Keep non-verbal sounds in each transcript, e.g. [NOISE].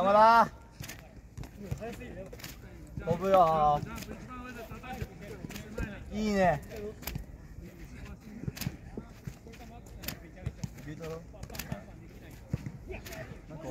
山田飛ぶよ。いいね。ビートロ？なんか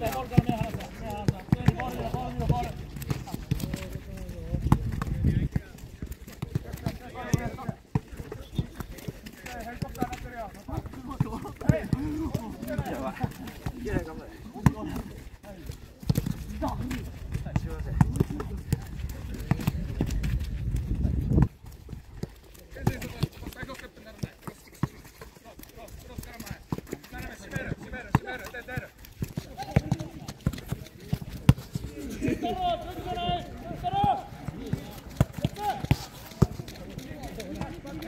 Hold on, hold on.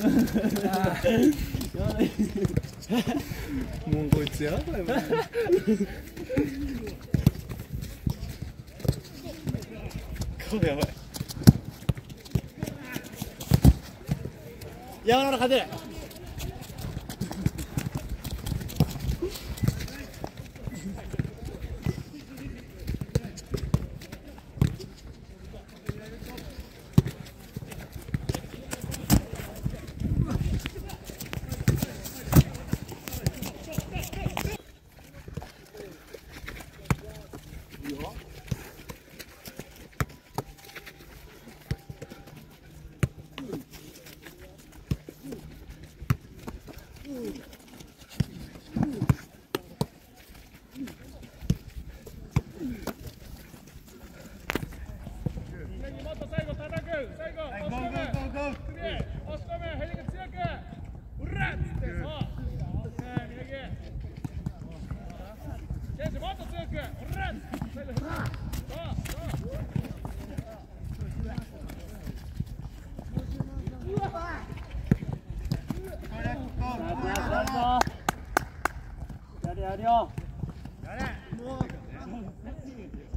[LAUGHS] もうこいつやばい。わ顔やばい山田の勝てるやるよ。もう